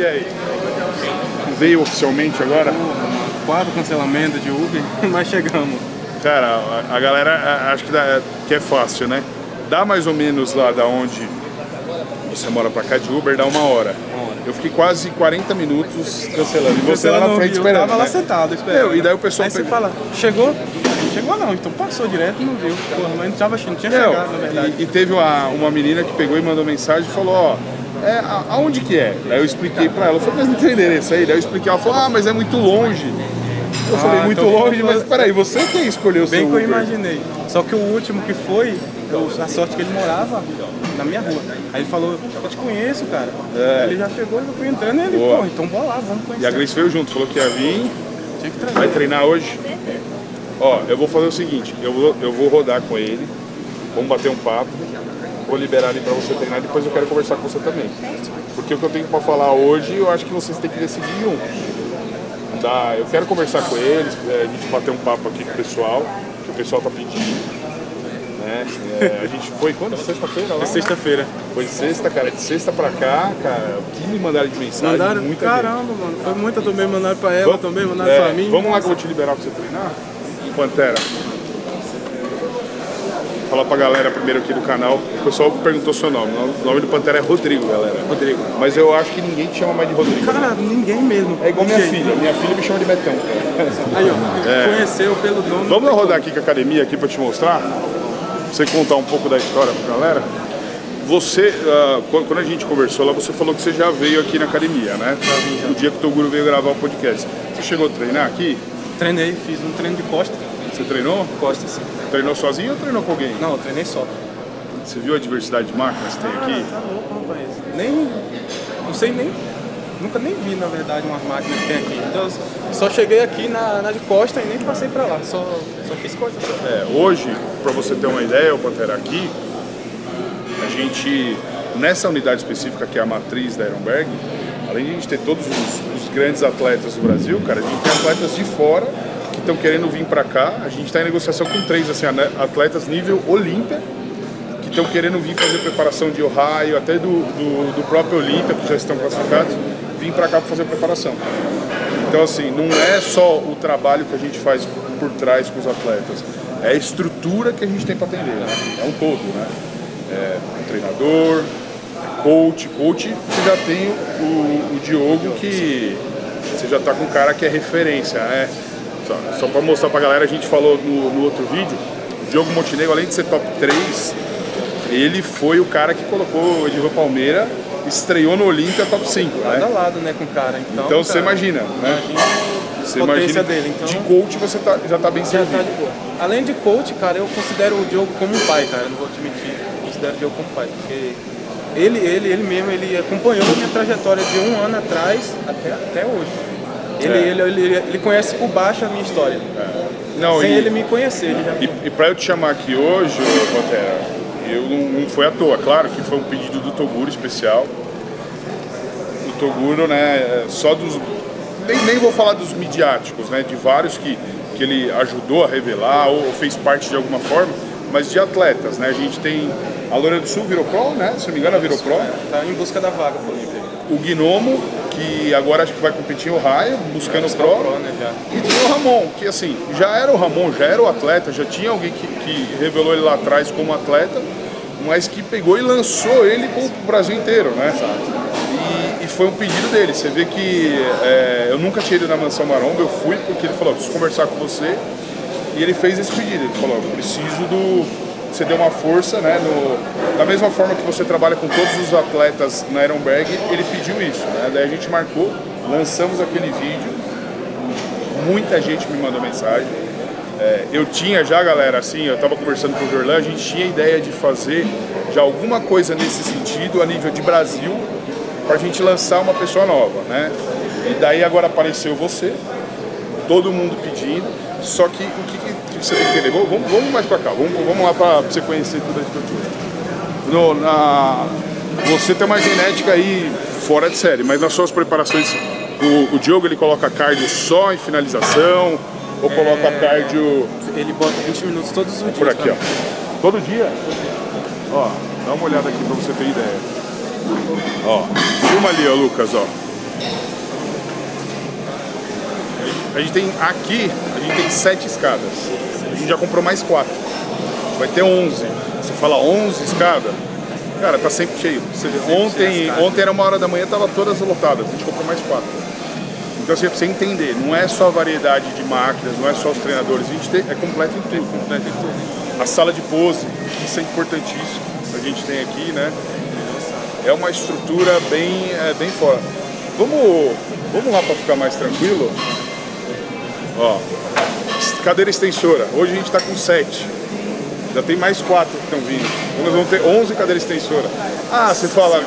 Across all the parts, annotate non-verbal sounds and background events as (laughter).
E aí? Veio oficialmente agora? Quatro cancelamentos de Uber, (laughs) mas chegamos. Cara, a, a galera a, acho que, dá, que é fácil, né? Dá mais ou menos lá da onde você mora pra cá de Uber, dá uma hora. Eu fiquei quase 40 minutos cancelando. E você lá na frente viu, esperando. Eu tava lá né? sentado esperando. Meu, e daí o pessoal Aí você pega- fala, chegou? Chegou não, então passou direto e não viu. Porra, mas não tava achando, não tinha Não, chegado, na verdade. E, e teve uma, uma menina que pegou e mandou mensagem e falou, ó, é, aonde que é? Daí eu expliquei pra ela, eu falei, mas não tem endereço aí? Daí eu expliquei, ela falou, ah, mas é muito longe. Eu falei, muito então longe, mas peraí, você que escolheu o seu Bem que eu imaginei. Só que o último que foi, eu, a sorte que ele morava na minha rua. Aí ele falou, eu te conheço, cara. É. Ele já chegou, eu fui entrando e ele, Boa. pô, então bora lá, vamos conhecer. E a Grace veio junto, falou que ia vir, Tinha que trazer. vai treinar hoje. Ó, eu vou fazer o seguinte, eu vou, eu vou rodar com ele, vamos bater um papo, vou liberar ele pra você treinar, depois eu quero conversar com você também. Porque o que eu tenho pra falar hoje, eu acho que vocês têm que decidir juntos. Dá, eu quero conversar com eles, é, a gente bater um papo aqui com o pessoal, que o pessoal tá pedindo. Né? É, a gente foi quando? Sexta-feira? É sexta-feira. Foi sexta, cara, de sexta pra cá, cara, o que me mandaram de mensagem? Mandaram, muita gente. caramba, mano. Foi muita também, mandaram pra ela Vamos- também, mandaram é, pra mim. Vamos lá que eu vou te liberar pra você treinar. Pantera. Falar pra galera primeiro aqui do canal. O pessoal perguntou seu nome. O nome do Pantera é Rodrigo, galera. Rodrigo. Mas eu acho que ninguém te chama mais de Rodrigo. Cara, ninguém mesmo. É igual minha filha. Minha filha me chama de Betão. Aí, ó, conheceu pelo dono. Vamos rodar aqui com a academia aqui pra te mostrar? Pra você contar um pouco da história pra galera. Você, ah, quando a gente conversou lá, você falou que você já veio aqui na academia, né? No dia que o Toguro veio gravar o podcast. Você chegou a treinar aqui? Treinei, fiz um treino de costa. Você treinou? Costa, sim. Treinou sozinho ou treinou com alguém? Não, eu treinei só. Você viu a diversidade de máquinas que tem aqui? Ah, tá louco, rapaz. Nem. Não sei nem. Nunca nem vi, na verdade, umas máquinas que tem aqui. Então, só cheguei aqui na, na de costa e nem passei pra lá. Só, só fiz só. É, hoje, para você ter uma ideia, o Pantera aqui, a gente, nessa unidade específica que é a matriz da Ironberg, além de a gente ter todos os, os grandes atletas do Brasil, cara, a gente tem atletas de fora que estão querendo vir para cá. A gente está em negociação com três assim, atletas nível Olímpia, que estão querendo vir fazer preparação de Ohio, até do, do, do próprio Olímpia, que já estão classificados, vir para cá para fazer preparação. Então, assim, não é só o trabalho que a gente faz por trás com os atletas, é a estrutura que a gente tem para atender, né? É um todo, né? É um treinador, é coach. Coach, você já tem o, o Diogo, que você já tá com um cara que é referência, né? Só, só para mostrar pra galera, a gente falou no, no outro vídeo, o Diogo Montenegro, além de ser top 3, ele foi o cara que colocou o Edivan Palmeira, estreou no Olímpia top 5, Lado a né? lado, né, com o cara. Então, Então você imagina, né? Você imagina dele, então- de coach você tá- já tá bem Já servido. tá de boa. Além de coach, cara, eu considero o Diogo como um pai, cara. Não vou te mentir. Eu considero o Diogo como pai. Porque ele, ele, ele mesmo, ele acompanhou a minha trajetória de um ano atrás até, até hoje. Ele, É. ele, ele, ele conhece por baixo a minha história. Não, Sem e, ele me conhecer, ele já e, e pra eu te chamar aqui hoje, Pantera, eu não, não foi à toa. Claro que foi um pedido do Toguro especial. O Toguro, né, só dos... Nem, nem vou falar dos midiáticos, né, de vários que, que ele ajudou a revelar ou, ou fez parte de alguma forma, mas de atletas, né? A gente tem... A Loura do Sul virou pro, né? Se não me engano, ela virou pro. tá em busca da vaga pro Olímpia. O Gnomo, que agora acho que vai competir em Ohio, buscando o pro. o Pro, né. E tem o Ramon, que assim, já era o Ramon, já era o atleta, já tinha alguém que, que revelou ele lá atrás como atleta, mas que pegou e lançou ele pro, pro Brasil inteiro, né? E, e foi um pedido dele. Você vê que é, eu nunca tinha ido na Mansão Maromba, eu fui porque ele falou, preciso conversar com você. E ele fez esse pedido, ele falou, preciso do. Você deu uma força, né? No, da mesma forma que você trabalha com todos os atletas na Ironberg, ele pediu isso, né? Daí a gente marcou, lançamos aquele vídeo, muita gente me mandou mensagem. É, eu tinha já, galera, assim, eu estava conversando com o Jorlan, a gente tinha ideia de fazer já alguma coisa nesse sentido a nível de Brasil, para a gente lançar uma pessoa nova, né? E daí agora apareceu você, todo mundo pedindo, só que o que, que você tem que entender? Vamos, vamos- mais para cá, vamos, vamos lá para você conhecer toda a estrutura. No, na, você tem uma genética aí fora de série, mas nas suas preparações, o, o Diogo ele coloca cardio só em finalização, ou coloca cardio Ele bota 20 minutos todos os dias. por aqui, ó. Todo dia? Ó, dá uma olhada aqui pra você ter ideia. Ó, filma ali, ó, Lucas, ó. A gente tem aqui, a gente tem sete escadas. A gente já comprou mais quatro. Vai ter 11. Você fala 11 escadas? Cara, tá sempre cheio. Seja, ontem, ontem era uma hora da manhã, tava todas lotadas. A gente comprou mais quatro. Então assim, pra você entender, não é só a variedade de máquinas, não é só os treinadores, a gente tem, é completo em tudo. Completo em tudo. A sala de pose, isso é importantíssimo. A gente tem aqui, né? É uma estrutura bem, é, bem fora. Vamos, vamos lá para ficar mais tranquilo. Ó, cadeira extensora. Hoje a gente está com sete. Já tem mais quatro que estão vindo. Então nós vamos ter 11 cadeiras extensoras. Ah, você fala,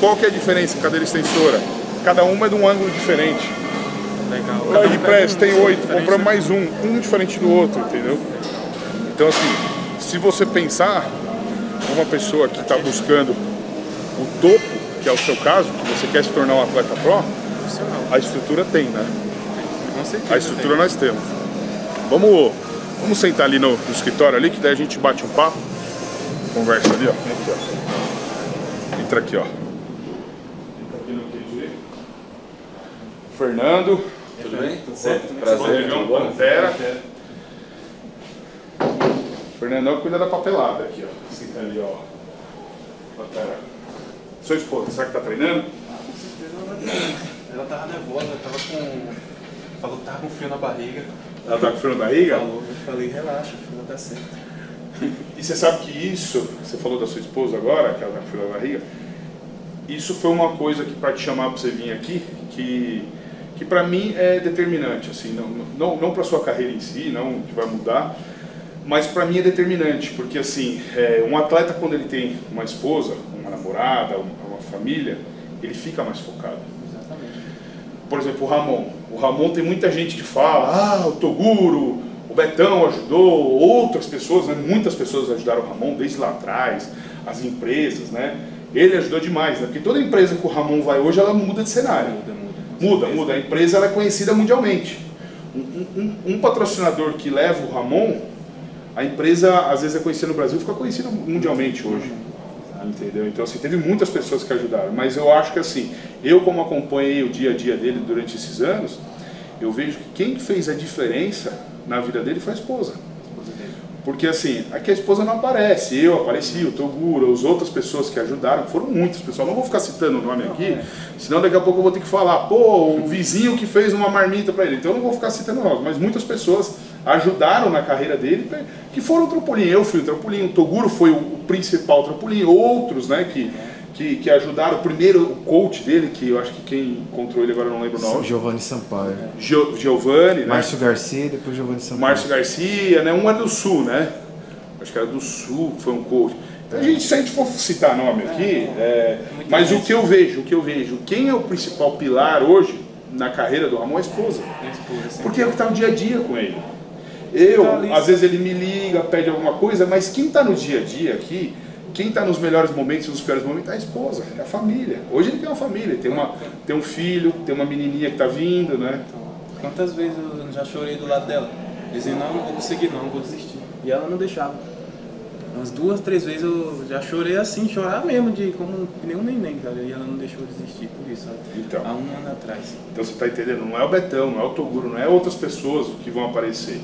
qual que é a diferença cadeira extensora? Cada uma é de um ângulo diferente. Legal. Leg press tem oito, compramos mais um, um diferente do outro, entendeu? Então assim, se você pensar, uma pessoa que está buscando o topo, que é o seu caso, que você quer se tornar um atleta pro, a estrutura tem, né? Com certeza. A estrutura nós temos. Vamos, vamos sentar ali no, no escritório ali, que daí a gente bate um papo. Conversa ali, ó. Vem aqui, ó. Entra aqui, ó. Entra aqui no QG. Fernando. Tudo bem? Tudo certo? Prazer, Prazer, Rodrigão? Pantera. Fernandão cuida da papelada aqui, ó. Senta ali, ó. Pantera. Sua esposa, será que tá treinando? Ela tava nervosa, tava com. Falou que tava com frio na barriga. Ela tá com frio na barriga? Falou, eu falei, relaxa, filho, tá certo. (laughs) E você sabe que isso, você falou da sua esposa agora, que ela tá com frio na barriga, isso foi uma coisa que para te chamar para você vir aqui, que, que para mim é determinante, assim, não, não, não para sua carreira em si, não que vai mudar, mas para mim é determinante, porque assim, é, um atleta quando ele tem uma esposa, uma namorada, uma, uma família, ele fica mais focado. Exatamente. Por exemplo, o Ramon. O Ramon tem muita gente que fala, ah, o Toguro, o Betão ajudou, outras pessoas, né? muitas pessoas ajudaram o Ramon desde lá atrás, as empresas, né? Ele ajudou demais, né? Porque toda empresa que o Ramon vai hoje, ela muda de cenário. Muda, muda. Muda, muda. A empresa ela é conhecida mundialmente. Um, um- um patrocinador que leva o Ramon, a empresa às vezes é conhecida no Brasil, fica conhecida mundialmente hoje. Entendeu? Então, assim, teve muitas pessoas que ajudaram, mas eu acho que, assim, eu como acompanhei o dia a dia dele durante esses anos, eu vejo que quem fez a diferença na vida dele foi a esposa. Porque, assim, aqui a esposa não aparece, eu apareci, o Toguro, as outras pessoas que ajudaram, foram muitas pessoas, não vou ficar citando o nome aqui, senão daqui a pouco eu vou ter que falar, pô, o vizinho que fez uma marmita para ele, então eu não vou ficar citando nomes, mas muitas pessoas ajudaram na carreira dele, que foram o trampolim, eu fui o trampolim, o Toguro foi o, o principal trampolim, outros, né, que, que, que ajudaram, o primeiro o coach dele, que eu acho que quem encontrou ele agora eu não lembro o nome, Giovanni Sampaio. Gio- Giovanni, né? Márcio Garcia e depois Giovanni Sampaio. Márcio Garcia, né? Um é do Sul, né? Acho que era do Sul, foi um coach. Então a gente, se a gente for citar nome aqui, é, mas o que eu vejo, o que eu vejo, quem é o principal pilar hoje na carreira do Ramon é a esposa. Porque é o que está no dia a dia com ele. Eu, ali, às vezes ele me liga, pede alguma coisa, mas quem está no dia a dia aqui, quem está nos melhores momentos e nos piores momentos é a esposa, é a família. Hoje ele tem uma família, tem, uma, tem um filho, tem uma menininha que está vindo, né? Quantas vezes eu já chorei do lado dela? Dizendo, não, não vou conseguir não, vou desistir. E ela não deixava. Umas duas, três vezes eu já chorei assim, chorar mesmo, de como que nem um neném, cara. E ela não deixou desistir por isso, sabe? Então. Há um ano atrás. Então você está entendendo? Não é o Betão, não é o Toguro, não é outras pessoas que vão aparecer.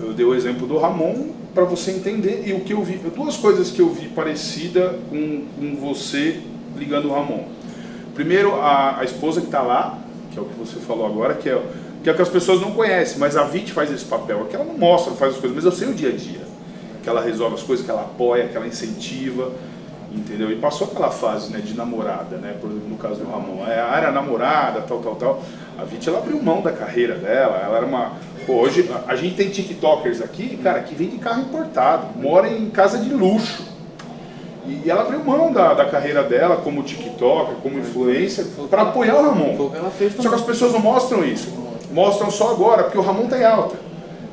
Eu dei o exemplo do Ramon para você entender e o que eu vi, duas coisas que eu vi parecida com, com você ligando o Ramon. Primeiro, a, a esposa que está lá, que é o que você falou agora, que é, que é o que as pessoas não conhecem, mas a Vit faz esse papel. Aqui ela não mostra, faz as coisas, mas eu sei o dia a dia. Que ela resolve as coisas, que ela apoia, que ela incentiva, entendeu? E passou aquela fase né, de namorada, né? Por exemplo, no caso do Ramon. É, ah, era namorada, tal, tal, tal. A Vit, ela abriu mão da carreira dela, ela era uma... Pô, hoje, a, gente tem tiktokers aqui, cara, que vem de carro importado, mora em casa de luxo. E, e ela abriu mão da, da carreira dela como TikToker, como influencer, para apoiar o Ramon. Só que as pessoas não mostram isso. Mostram só agora, porque o Ramon está em alta.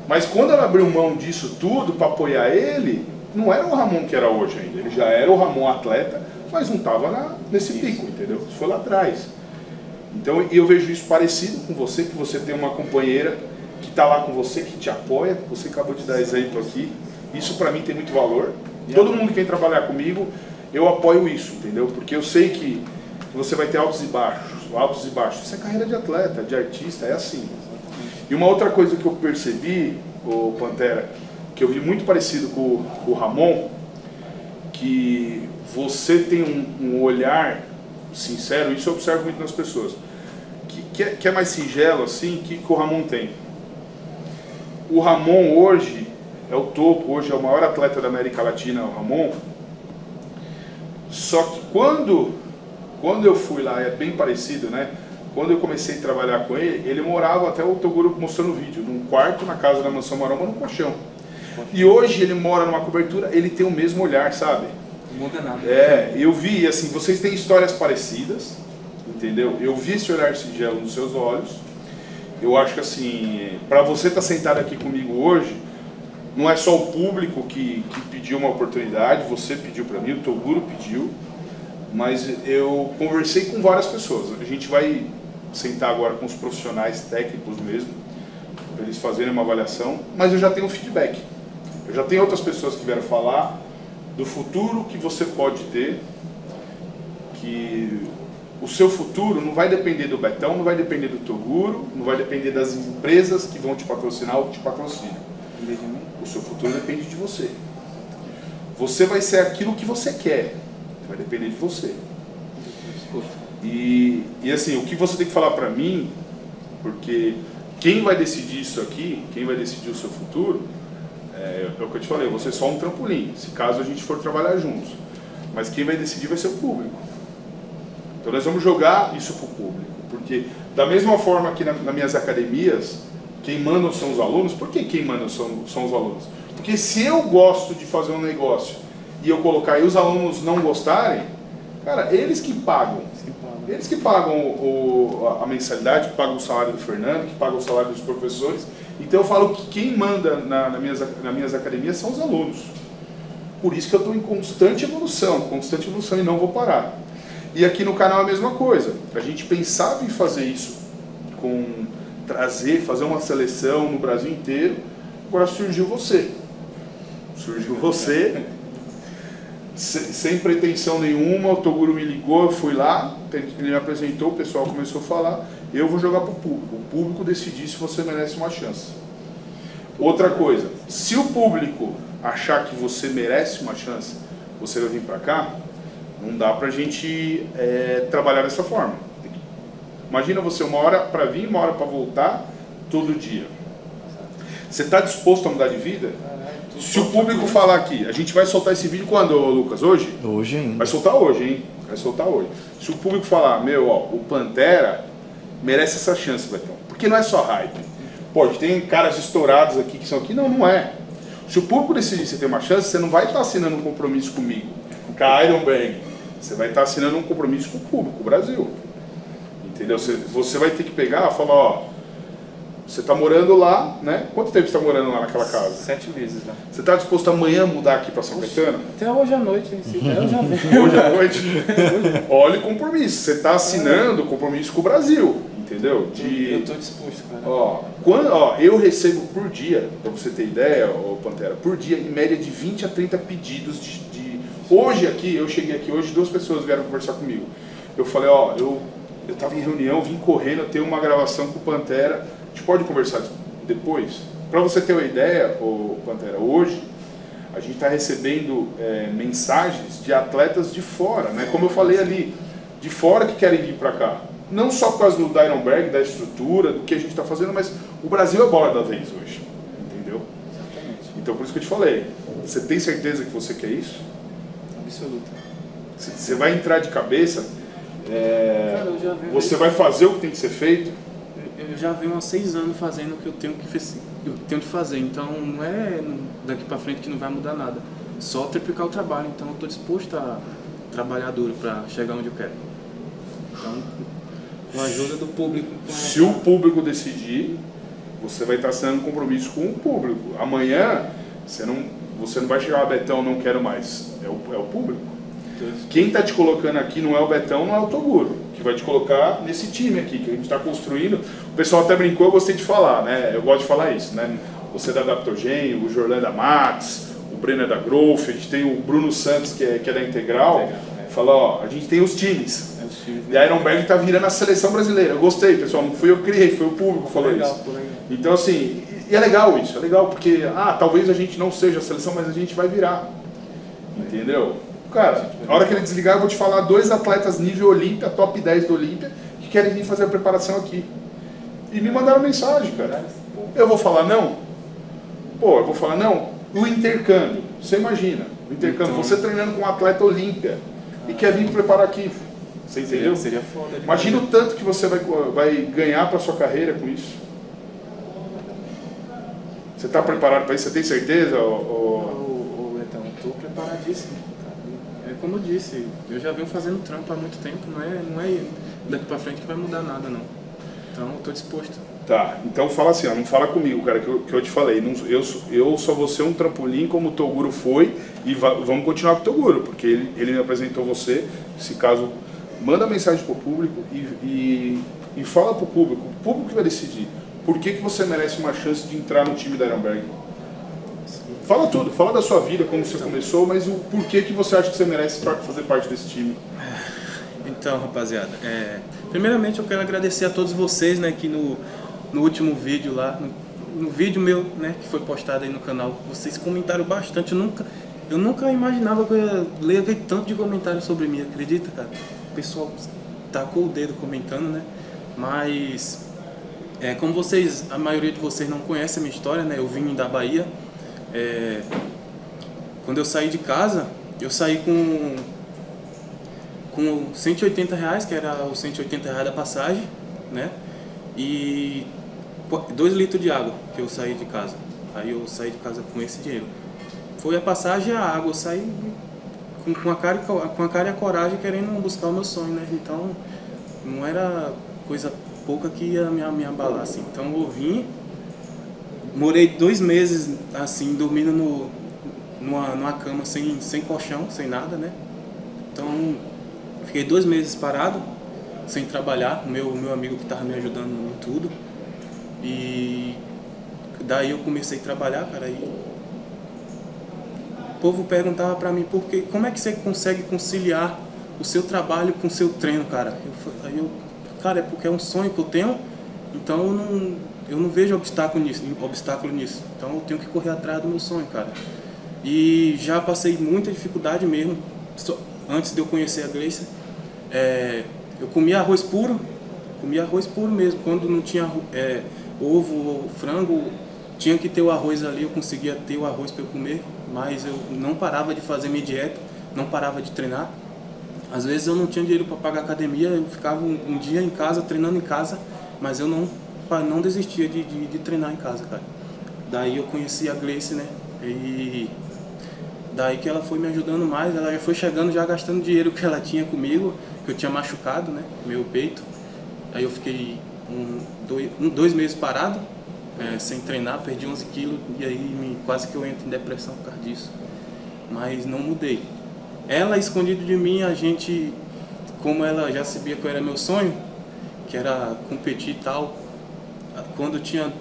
Mas quando ela abriu mão disso tudo para apoiar ele, não era o Ramon que era hoje ainda. Ele já era o Ramon atleta, mas não estava nesse pico, entendeu? Isso foi lá atrás. Então e eu vejo isso parecido com você, que você tem uma companheira que está lá com você, que te apoia. Você acabou de dar exemplo aqui. Isso para mim tem muito valor. Todo mundo que vem trabalhar comigo, eu apoio isso, entendeu? Porque eu sei que você vai ter altos e baixos, altos e baixos. Isso é carreira de atleta, de artista, é assim. E uma outra coisa que eu percebi, o Pantera, que eu vi muito parecido com, com o Ramon, que você tem um, um, olhar sincero, isso eu observo muito nas pessoas, que, que, é, que é mais singelo assim, que, que o Ramon tem. O Ramon hoje é o topo, hoje é o maior atleta da América Latina, o Ramon. Só que quando, quando eu fui lá, é bem parecido, né? Quando eu comecei a trabalhar com ele, ele morava até o Toguro mostrando o vídeo, num quarto na casa da Mansão Maromba, no colchão. E hoje ele mora numa cobertura, ele tem o mesmo olhar, sabe? Não muda nada. É, eu vi, assim, vocês têm histórias parecidas, entendeu? Eu vi esse olhar singelo nos seus olhos. Eu acho que, assim, para você estar tá sentado aqui comigo hoje, não é só o público que, que pediu uma oportunidade, você pediu para mim, o Toguro pediu, mas eu conversei com várias pessoas. A gente vai sentar agora com os profissionais técnicos mesmo, para eles fazerem uma avaliação, mas eu já tenho um feedback. Eu já tenho outras pessoas que vieram falar do futuro que você pode ter, que o seu futuro não vai depender do Betão, não vai depender do Toguro, não vai depender das empresas que vão te patrocinar ou que te patrocinam. O seu futuro depende de você. Você vai ser aquilo que você quer. Vai depender de você. E, e assim, o que você tem que falar para mim, porque quem vai decidir isso aqui, quem vai decidir o seu futuro, é, é o que eu te falei, você é só um trampolim, se caso a gente for trabalhar juntos. Mas quem vai decidir vai ser o público. Então nós vamos jogar isso para o público. Porque da mesma forma que na, nas minhas academias, quem manda são os alunos, por que quem manda são, são os alunos? Porque se eu gosto de fazer um negócio e eu colocar e os alunos não gostarem, cara, eles que pagam. Eles que pagam o, a mensalidade, que pagam o salário do Fernando, que pagam o salário dos professores. Então eu falo que quem manda na, na minhas, nas minhas academias são os alunos. Por isso que eu estou em constante evolução, constante evolução e não vou parar. E aqui no canal é a mesma coisa. A gente pensava em fazer isso, com trazer, fazer uma seleção no Brasil inteiro. Agora surgiu você. Surgiu você sem pretensão nenhuma, o Toguro me ligou, eu fui lá, ele me apresentou, o pessoal começou a falar, eu vou jogar para o público. O público decidir se você merece uma chance. Outra coisa, se o público achar que você merece uma chance, você vai vir para cá, não dá para a gente é, trabalhar dessa forma. Imagina você uma hora para vir, uma hora para voltar, todo dia. Você está disposto a mudar de vida? Se o público falar aqui, a gente vai soltar esse vídeo quando, Lucas? Hoje? Hoje ainda. Vai soltar hoje, hein? Vai soltar hoje. Se o público falar, meu, ó, o Pantera merece essa chance, Betão. Porque não é só hype. Pô, tem caras estourados aqui que são aqui. Não, não é. Se o público decidir que você tem uma chance, você não vai estar assinando um compromisso comigo, com a Iron Bang. Você vai estar assinando um compromisso com o público, com o Brasil. Entendeu? Você, você vai ter que pegar e falar, ó, você está morando lá, né? Quanto tempo você está morando lá naquela casa? Sete meses, né? Você está disposto amanhã a mudar aqui para São Caetano? Até hoje à noite, se der, eu já Hoje à noite? Olha o compromisso. Você está assinando o compromisso com o Brasil, entendeu? De... Eu estou disposto, cara. Ó, quando, ó, eu recebo por dia, para você ter ideia, ô Pantera, por dia, em média de 20 a 30 pedidos de... Hoje aqui, eu cheguei aqui hoje, duas pessoas vieram conversar comigo. Eu falei, ó, eu eu estava em reunião, vim correndo, eu tenho uma gravação com o Pantera gente pode conversar depois? Para você ter uma ideia, ô Pantera, hoje a gente está recebendo é, mensagens de atletas de fora, né? como eu falei ali, de fora que querem vir para cá. Não só por causa do Dyronberg, da estrutura, do que a gente está fazendo, mas o Brasil é a bola da vez hoje. Entendeu? Exatamente. Então por isso que eu te falei. Você tem certeza que você quer isso? Absoluta. Você vai entrar de cabeça, é, Cara, você vai fazer o que tem que ser feito eu já venho há seis anos fazendo o que eu tenho que, eu tenho que fazer, então não é daqui para frente que não vai mudar nada. Só triplicar o trabalho, então eu estou disposto a trabalhar duro para chegar onde eu quero. Então, com a ajuda do público. Se o público decidir, você vai estar sendo um compromisso com o público. Amanhã, você não, você não vai chegar a Betão, não quero mais. É o, é o público. Quem está te colocando aqui não é o Betão, não é o Toguro, que vai te colocar nesse time aqui que a gente está construindo. O pessoal até brincou, eu gostei de falar, né? Eu gosto de falar isso, né? Você é da Adaptogen, o Jorlan da Max, o Breno é da Growth, a gente tem o Bruno Santos, que é, que é da Integral. Integral é. Fala, ó, a gente tem os times. E a Ironberg tá virando a seleção brasileira. Eu gostei, pessoal. Não fui eu que criei, foi o público que falou legal, isso. legal. Então, assim, e- é legal isso, é legal porque, ah, talvez a gente não seja a seleção, mas a gente vai virar. Entendeu? Cara, a hora que ele desligar, eu vou te falar dois atletas nível Olímpia, top 10 do Olímpia, que querem vir fazer a preparação aqui. E me mandaram mensagem, cara. Eu vou falar não? Pô, eu vou falar não? O intercâmbio, você imagina, o intercâmbio, Então- você treinando com um atleta Olímpia e quer vir preparar aqui. Você entendeu? Seria, seria foda. demais. Imagina o tanto que você vai, vai ganhar para sua carreira com isso. Você está preparado para isso? Você tem certeza? Ô- ô, Letão, tô preparadíssimo. cara. É como eu disse, eu já venho fazendo trampo há muito tempo, não é, não é daqui pra frente que vai mudar nada, não. Então, eu tô disposto. Tá, então fala assim, ó, não fala comigo, cara, que eu, que eu te falei. Não, eu, eu só vou ser um trampolim como o Toguro foi e va- vamos continuar com o Toguro, porque ele, ele me apresentou você. Se caso, manda mensagem pro público e, e, e fala pro público, o público que vai decidir. Por que, que você merece uma chance de entrar no time da Ironberg? Fala tudo, fala da sua vida, como você começou, mas o porquê que você acha que você merece fazer parte desse time. Então, rapaziada, é, primeiramente eu quero agradecer a todos vocês, né, que no, no último vídeo lá, no, no vídeo meu, né, que foi postado aí no canal, vocês comentaram bastante. Eu nunca, eu nunca imaginava que eu ia ler tanto de comentários sobre mim, acredita, cara? O pessoal tacou o dedo comentando, né? Mas, é, como vocês, a maioria de vocês não conhece a minha história, né? Eu vim da Bahia. é, quando eu saí de casa, eu saí com com 180 reais, que era os 180 reais da passagem, né? E 2 litros de água que eu saí de casa. Aí eu saí de casa com esse dinheiro. Foi a passagem e a água. Eu saí com, com, a cara, co- com a cara e a coragem querendo buscar o meu sonho, né? Então não era coisa pouca que ia me, me abalar, assim. Então eu vim, morei dois meses, assim, dormindo no, numa, numa cama sem, sem colchão, sem nada, né? Então Fiquei dois meses parado, sem trabalhar, o meu, meu amigo que estava me ajudando em tudo. E daí eu comecei a trabalhar, cara, e o povo perguntava pra mim, por como é que você consegue conciliar o seu trabalho com o seu treino, cara? Eu, aí eu, cara, é porque é um sonho que eu tenho, então eu não, eu não vejo obstáculo nisso, obstáculo nisso. Então eu tenho que correr atrás do meu sonho, cara. E já passei muita dificuldade mesmo, antes de eu conhecer a Gleice. É, eu comia arroz puro, comia arroz puro mesmo. Quando não tinha é, ovo ou frango, tinha que ter o arroz ali, eu conseguia ter o arroz para eu comer, mas eu não parava de fazer minha dieta, não parava de treinar. Às vezes eu não tinha dinheiro para pagar academia, eu ficava um, um dia em casa, treinando em casa, mas eu não, não desistia de, de, de treinar em casa, cara. Daí eu conheci a Gleice, né? E daí que ela foi me ajudando mais, ela já foi chegando, já gastando dinheiro que ela tinha comigo, que eu tinha machucado, né? Meu peito. Aí eu fiquei um, dois, um, dois meses parado, é, sem treinar, perdi 11 quilos e aí me, quase que eu entro em depressão por causa disso. Mas não mudei. Ela, escondido de mim, a gente, como ela já sabia que era meu sonho, que era competir e tal, quando tinha,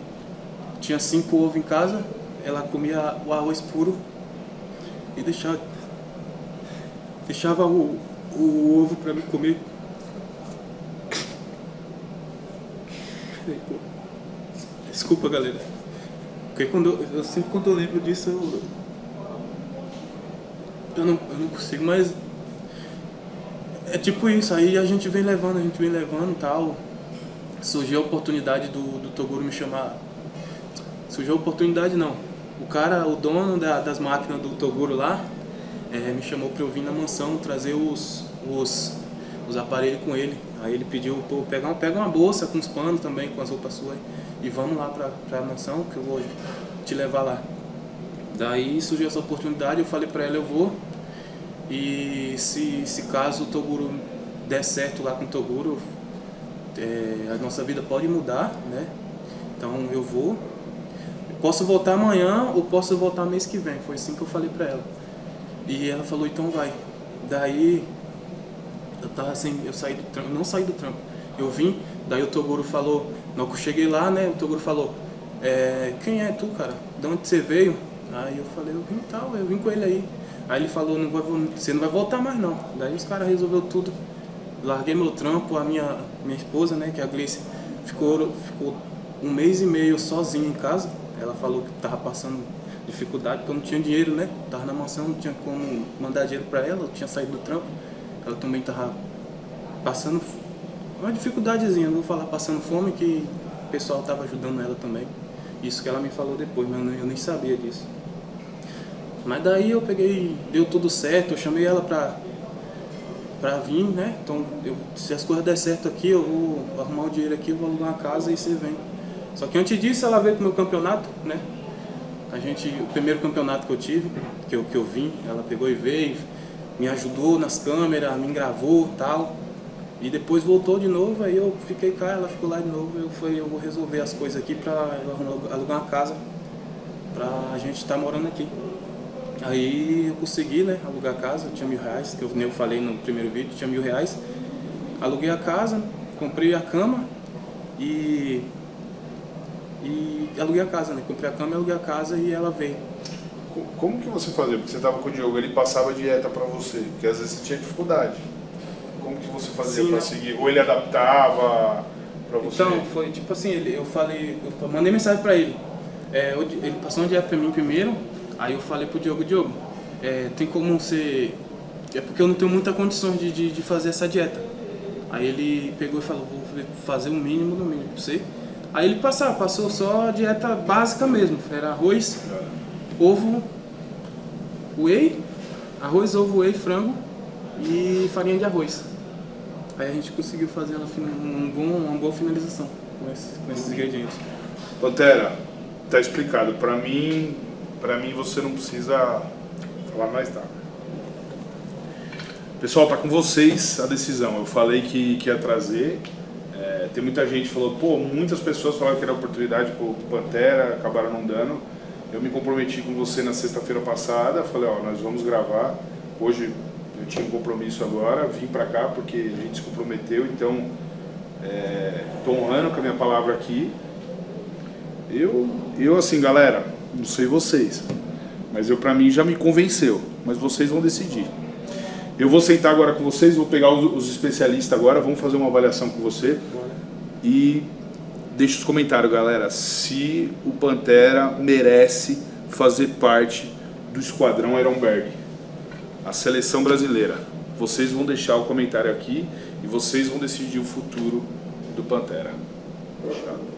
tinha cinco ovos em casa, ela comia o arroz puro e deixava, deixava o, o ovo para mim comer. Desculpa, galera. Porque quando eu, eu sempre quando eu lembro disso eu, eu não, eu não consigo, mas é tipo isso, aí a gente vem levando, a gente vem levando e tal. Surgiu a oportunidade do, do Toguro me chamar. Surgiu a oportunidade não. O cara, o dono da- das máquinas do Toguro lá, eh, me chamou pra eu vir na mansão trazer os, os, os aparelhos com ele. Aí ele pediu, pô, pega uma, pega uma bolsa com os panos também, com as roupas suas, e vamos lá pra, pra mansão que eu vou te levar lá. Daí surgiu essa oportunidade, eu falei pra ela, eu vou. E se, se caso o Toguro der certo lá com o Toguro, é, a nossa vida pode mudar, né? Então eu vou. Posso voltar amanhã ou posso voltar mês que vem. Foi assim que eu falei pra ela. E ela falou, então vai. Daí eu tava assim, eu saí do trampo, não saí do trampo. Eu vim, daí o Toguro falou, que eu cheguei lá, né, o Toguro falou, é, quem é tu, cara? De onde você veio? Aí eu falei, eu vim tal, eu vim com ele aí. Aí ele falou, não vai, vo- você não vai voltar mais não. Daí os caras resolveu tudo. larguei meu trampo, a minha, minha esposa, né, que é a Gleice, ficou, ficou um mês e meio sozinha em casa. Ela falou que estava passando dificuldade porque eu não tinha dinheiro, né? Tava na mansão, não tinha como mandar dinheiro para ela, eu tinha saído do trampo. Ela também tava passando uma dificuldadezinha, não vou falar passando fome, que o pessoal tava ajudando ela também. Isso que ela me falou depois, mas eu nem sabia disso. Mas daí eu peguei, deu tudo certo, eu chamei ela pra, pra vir, né? Então, eu, se as coisas der certo aqui, eu vou arrumar o dinheiro aqui, eu vou alugar uma casa e você vem. Só que antes disso ela veio pro meu campeonato, né? A gente, o primeiro campeonato que eu tive, que eu, que eu vim, ela pegou e veio, me ajudou nas câmeras, me gravou tal. E depois voltou de novo, aí eu fiquei cá, ela ficou lá de novo, eu falei, eu vou resolver as coisas aqui pra alugar uma casa pra gente estar tá morando aqui. Aí eu consegui, né, alugar a casa, tinha mil reais, que eu nem eu falei no primeiro vídeo, tinha mil reais. Aluguei a casa, comprei a cama e e aluguei a casa, né? Comprei a cama e aluguei a casa e ela veio. Como que você fazia? Porque você estava com o Diogo, ele passava dieta para você, porque às vezes você tinha dificuldade. Como que você fazia para né? seguir? Ou ele adaptava para você? Então, foi tipo assim, ele, eu falei, eu mandei mensagem para ele. É, ele passou uma dieta para mim primeiro, aí eu falei pro Diogo, Diogo, é, tem como você... É porque eu não tenho muita condição de, de, de fazer essa dieta. Aí ele pegou e falou, vou fazer o mínimo do mínimo pra você Aí ele passava, passou só a dieta básica mesmo. Era arroz, ovo, whey, arroz, ovo, whey, frango e farinha de arroz. Aí a gente conseguiu fazer um bom, uma boa finalização com, esse, com esses ingredientes. Pantera, tá explicado. Para mim, para mim você não precisa falar mais nada. Pessoal, tá com vocês a decisão. Eu falei que, que ia trazer é, tem muita gente que falou, pô, muitas pessoas falaram que era oportunidade pro Pantera, acabaram não dando. Eu me comprometi com você na sexta-feira passada, falei, ó, nós vamos gravar. Hoje eu tinha um compromisso agora, vim para cá porque a gente se comprometeu, então é, honrando com a minha palavra aqui. Eu, eu assim, galera, não sei vocês, mas eu para mim já me convenceu, mas vocês vão decidir. Eu vou sentar agora com vocês, vou pegar os, especialistas agora, vamos fazer uma avaliação com você. E deixa os comentários, galera, se o Pantera merece fazer parte do Esquadrão Ironberg, a seleção brasileira. Vocês vão deixar o comentário aqui e vocês vão decidir o futuro do Pantera. Fechado.